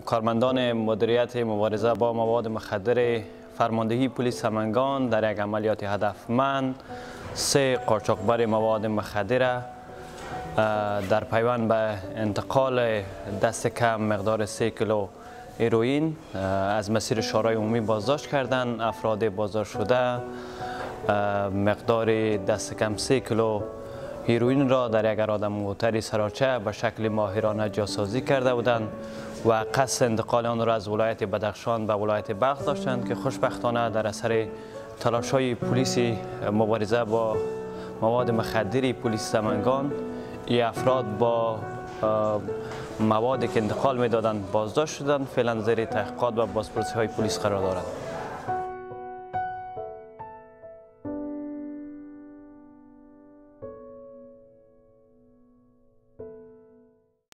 کارمندان مدیریت مبارزه با مواد مخدر فرماندهی پلیس سمنگان در یک عملیات هدفمند سه قاچاقبر مواد مخدر در پیوند به انتقال دست کم مقدار سه کیلو هیروین از مسیر شاهراه عمومی بازداشت کردن افراد بازداشت شده مقدار دست کم سه کیلو هیروین را در یک عراده موتری سراچه به شکل ماهرانه جاسازی کرده بودند. و قصد انتقال آن را از ولایت بدخشان به ولایت بلخ داشتند که خوشبختانه در اثر تلاش های پلیس مبارزه با مواد مخدری پلیس سمنگان ای افراد با موادی که انتقال می‌دادند بازداشت شدند. فعلا زیر تحقیقات و بازپرسی های پلیس قرار دارند.